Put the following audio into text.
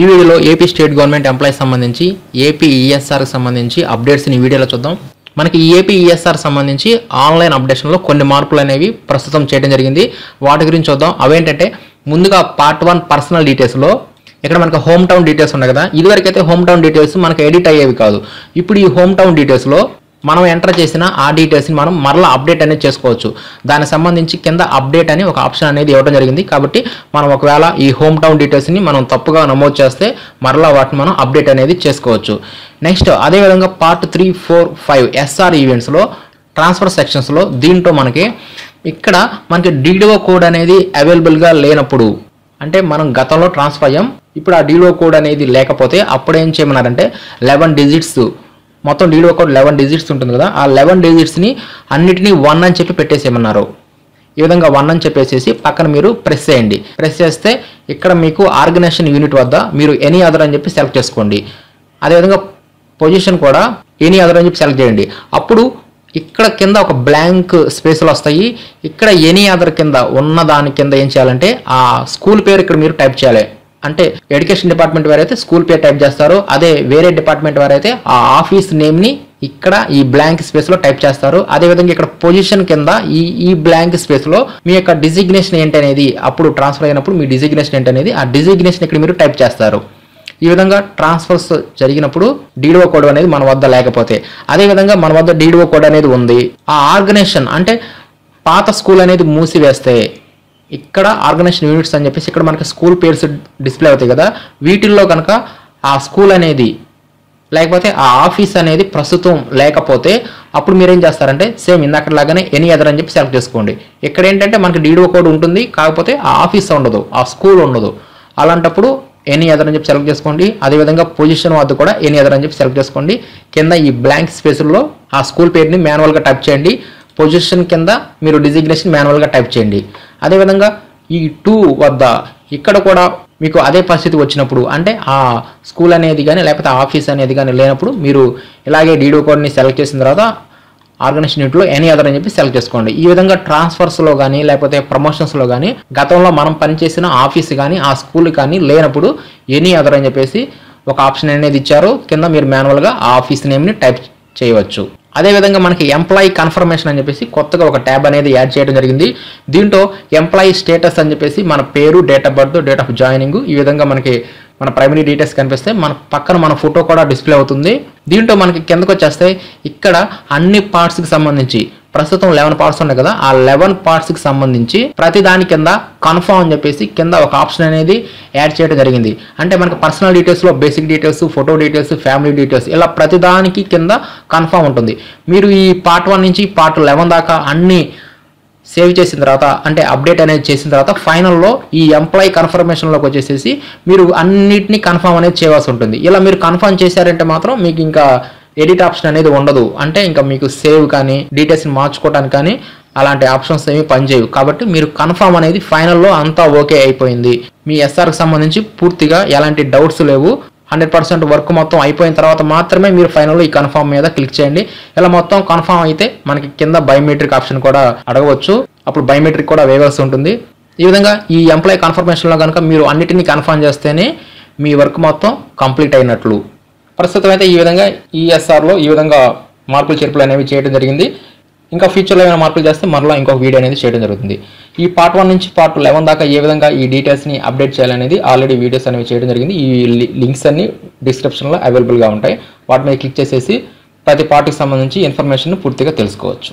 ఈ వీడియోలో AP state government employees సంబంధించి ఏపీ ఈఎస్ఆర్కి సంబంధించి అప్డేట్స్ని వీడియోలో చూద్దాం. మనకి ఏపీ ఈఎస్ఆర్ సంబంధించి ఆన్లైన్ అప్డేషన్లో కొన్ని మార్పులు అనేవి ప్రస్తుతం చేయడం జరిగింది. వాటి గురించి చూద్దాం. అవేంటంటే ముందుగా పార్ట్ వన్ పర్సనల్ డీటెయిల్స్లో ఇక్కడ మనకి హోమ్ టౌన్ డీటెయిల్స్ ఉన్నాయి కదా. ఇదివరకైతే హోమ్ టౌన్ డీటెయిల్స్ మనకి ఎడిట్ అయ్యేవి కాదు. ఇప్పుడు ఈ హోమ్ టౌన్ డీటెయిల్స్లో మనం ఎంటర్ చేసిన ఆ డీటెయిల్స్ని మనం మరలా అప్డేట్ అనేది చేసుకోవచ్చు. దానికి సంబంధించి కింద అప్డేట్ అని ఒక ఆప్షన్ అనేది ఇవ్వడం జరిగింది. కాబట్టి మనం ఒకవేళ ఈ హోమ్ టౌన్ డీటెయిల్స్ని మనం తప్పుగా నమోదు చేస్తే మరలా వాటిని మనం అప్డేట్ అనేది చేసుకోవచ్చు. నెక్స్ట్ అదేవిధంగా part three four five SR ఈవెంట్స్లో ట్రాన్స్ఫర్ సెక్షన్స్లో దీంట్లో మనకి ఇక్కడ మనకి డీడీఓ కోడ్ అనేది అవైలబుల్గా లేనప్పుడు అంటే మనం గతంలో ట్రాన్స్ఫర్ అయ్యాం. ఇప్పుడు ఆ డీడీఓ కోడ్ అనేది లేకపోతే అప్పుడు ఏం చేయమన్నారంటే లెవెన్ డిజిట్స్ మొత్తం డీడీఓ ఒక లెవెన్ డిజిట్స్ ఉంటుంది కదా ఆ లెవెన్ డిజిట్స్ని అన్నిటినీ వన్ అని చెప్పి పెట్టేసేయమన్నారు. ఈ విధంగా వన్ అని చెప్పేసేసి పక్కన మీరు ప్రెస్ చేయండి. ప్రెస్ చేస్తే ఇక్కడ మీకు ఆర్గనైజేషన్ యూనిట్ వద్ద మీరు ఎనీ అదర్ అని చెప్పి సెలెక్ట్ చేసుకోండి. అదేవిధంగా పొజిషన్ కూడా ఎనీ అదర్ అని చెప్పి సెలెక్ట్ చేయండి. అప్పుడు ఇక్కడ కింద ఒక బ్లాంక్ స్పేస్లు వస్తాయి. ఇక్కడ ఎనీ అదర్ కింద ఉన్న దాని కింద ఏం చేయాలంటే ఆ స్కూల్ పేరు ఇక్కడ మీరు టైప్ చేయాలి. అంటే ఎడ్యుకేషన్ డిపార్ట్మెంట్ వారైతే స్కూల్ పేరు టైప్ చేస్తారు అదే వేరే డిపార్ట్మెంట్ వారైతే ఆ ఆఫీస్ నేమ్ని ఇక్కడ ఈ బ్లాంక్ స్పేస్లో టైప్ చేస్తారు. అదేవిధంగా ఇక్కడ పొజిషన్ కింద ఈ ఈ బ్లాంక్ స్పేస్లో మీ యొక్క డిజిగ్నేషన్ ఏంటనేది అప్పుడు ట్రాన్స్ఫర్ అయినప్పుడు మీ డిజిగ్నేషన్ ఏంటనేది ఆ డిజిగ్నేషన్ ఇక్కడ మీరు టైప్ చేస్తారు. ఈ విధంగా ట్రాన్స్ఫర్స్ జరిగినప్పుడు డీడీఓ కోడ్ అనేది మన వద్ద లేకపోతే అదే విధంగా మన వద్ద డీడీఓ కోడ్ అనేది ఉంది. ఆ ఆర్గనైజేషన్ అంటే పాత స్కూల్ అనేది మూసివేస్తే ఇక్కడ ఆర్గనైజేషన్ యూనిట్స్ అని చెప్పేసి ఇక్కడ మనకి స్కూల్ పేర్స్ డిస్ప్లే అవుతాయి కదా. వీటిల్లో కనుక ఆ స్కూల్ అనేది లేకపోతే ఆ ఆఫీస్ అనేది ప్రస్తుతం లేకపోతే అప్పుడు మీరేం చేస్తారంటే సేమ్ ఇందాకలాగానే ఎనీ అదర్ అని చెప్పి సెలెక్ట్ చేసుకోండి. ఇక్కడ ఏంటంటే మనకి డీడీఓ కోడ్ ఉంటుంది కాకపోతే ఆ ఆఫీస్ ఉండదు ఆ స్కూల్ ఉండదు. అలాంటప్పుడు ఎనీ అదర్ అని చెప్పి సెలెక్ట్ చేసుకోండి. అదేవిధంగా పొజిషన్ వద్ద కూడా ఎనీ అదర్ అని చెప్పి సెలెక్ట్ చేసుకోండి. కింద ఈ బ్లాంక్ స్పేస్లో ఆ స్కూల్ పేరుని మాన్యువల్గా టైప్ చేయండి. పొజిషన్ కింద మీరు డిజిగ్నేషన్ మాన్యువల్గా టైప్ చేయండి. అదేవిధంగా ఈ టూ వద్ద ఇక్కడ కూడా మీకు అదే పరిస్థితి వచ్చినప్పుడు అంటే ఆ స్కూల్ అనేది కానీ లేకపోతే ఆఫీస్ అనేది కానీ లేనప్పుడు మీరు ఇలాగే డీడో కోడ్ని సెలెక్ట్ చేసిన తర్వాత ఆర్గనైజేషన్ యూనిట్లో ఎనీ అదర్ అని చెప్పి సెలెక్ట్ చేసుకోండి. ఈ విధంగా ట్రాన్స్ఫర్స్లో కానీ లేకపోతే ప్రమోషన్స్లో కానీ గతంలో మనం పనిచేసిన ఆఫీస్ కానీ ఆ స్కూల్ కానీ లేనప్పుడు ఎనీ అదర్ అని చెప్పేసి ఒక ఆప్షన్ అనేది ఇచ్చారు. కింద మీరు మాన్యువల్గా ఆ ఆఫీస్ నేమ్ని టైప్ చేయవచ్చు. అదేవిధంగా మనకి ఎంప్లాయీ కన్ఫర్మేషన్ అని చెప్పేసి కొత్తగా ఒక ట్యాబ్ అనేది యాడ్ చేయడం జరిగింది. దీంట్లో ఎంప్లాయీ స్టేటస్ అని చెప్పేసి మన పేరు date of birth date of joining ఈ విధంగా మనకి మన ప్రైమరీ డీటెయిల్స్ కనిపిస్తే మన పక్కన మన ఫోటో కూడా డిస్ప్లే అవుతుంది. దీంట్లో మనకి కిందకు వచ్చేస్తే ఇక్కడ అన్ని పార్ట్స్కి సంబంధించి ప్రస్తుతం లెవెన్ పార్ట్స్ ఉన్నాయి కదా ఆ లెవెన్ పార్ట్స్కి సంబంధించి ప్రతి దాని కింద కన్ఫర్మ్ అని చెప్పేసి కింద ఒక ఆప్షన్ అనేది యాడ్ చేయడం జరిగింది. అంటే మనకి personal డీటెయిల్స్లో basic details photo details family details ఇలా ప్రతి దానికి కింద కన్ఫర్మ్ ఉంటుంది. మీరు ఈ పార్ట్ వన్ నుంచి పార్ట్ లెవెన్ దాకా అన్ని సేవ్ చేసిన తర్వాత అంటే అప్డేట్ అనేది చేసిన తర్వాత ఫైనల్లో ఈ ఎంప్లాయీ కన్ఫర్మేషన్లోకి వచ్చేసేసి మీరు అన్నిటినీ కన్ఫర్మ్ అనేది చేయవలసి ఉంటుంది. ఇలా మీరు కన్ఫర్మ్ చేశారంటే మాత్రం మీకు ఇంకా ఎడిట్ ఆప్షన్ అనేది ఉండదు. అంటే ఇంకా మీకు సేవ్ కానీ డీటెయిల్స్ని మార్చుకోవడానికి కానీ అలాంటి ఆప్షన్స్ ఏమి పనిచేయవు. కాబట్టి మీరు కన్ఫామ్ అనేది ఫైనల్లో అంతా ఓకే అయిపోయింది. మీ ఎస్ఆర్కి సంబంధించి పూర్తిగా ఎలాంటి డౌట్స్ లేవు. హండ్రెడ్ పర్సెంట్ వర్క్ మొత్తం అయిపోయిన తర్వాత మాత్రమే మీరు ఫైనల్లో ఈ కన్ఫామ్ మీద క్లిక్ చేయండి. ఇలా మొత్తం కన్ఫామ్ అయితే మనకి కింద బయోమెట్రిక్ ఆప్షన్ కూడా అడగవచ్చు. అప్పుడు బయోమెట్రిక్ కూడా వేయవలసి ఉంటుంది. ఈ విధంగా ఈ ఎంప్లాయీ కన్ఫర్మేషన్లో కనుక మీరు అన్నిటినీ కన్ఫర్మ్ చేస్తేనే మీ వర్క్ మొత్తం కంప్లీట్ అయినట్లు. ప్రస్తుతం అయితే ఈ విధంగా ఈఎస్ఆర్లో ఈ విధంగా మార్పులు చేర్పులు అనేవి చేయడం జరిగింది. ఇంకా ఫ్యూచర్లో ఏమైనా మార్పులు చేస్తే మరలా ఇంకొక వీడియో అనేది చేయడం జరుగుతుంది. ఈ పార్ట్ వన్ నుంచి పార్ట్ లెవెన్ దాకా ఏ విధంగా ఈ డీటెయిల్స్ని అప్డేట్ చేయాలనేది ఆల్రెడీ వీడియోస్ అనేవి చేయడం జరిగింది. ఈ లింక్స్ అన్ని డిస్క్రిప్షన్లో అవైలబుల్గా ఉంటాయి. వాటి మీద క్లిక్ చేసేసి ప్రతి పార్ట్కి సంబంధించి ఇన్ఫర్మేషన్ పూర్తిగా తెలుసుకోవచ్చు.